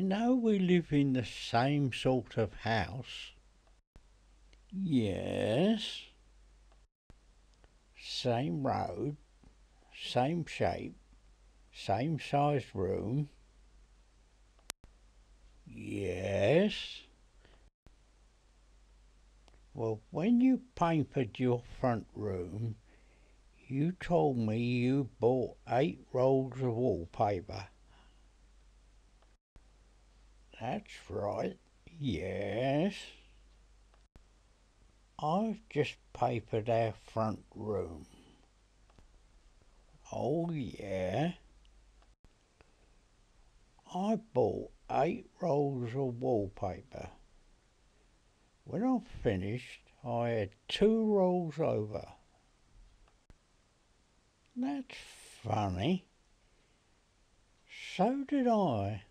know we live in the same sort of house. Yes. Same road, same shape, same sized room. Yes. Well, when you papered your front room, you told me you bought eight rolls of wallpaper. That's right, yes. I've just papered our front room. Oh, yeah. I bought eight rolls of wallpaper. When I finished, I had two rolls over. That's funny. So did I.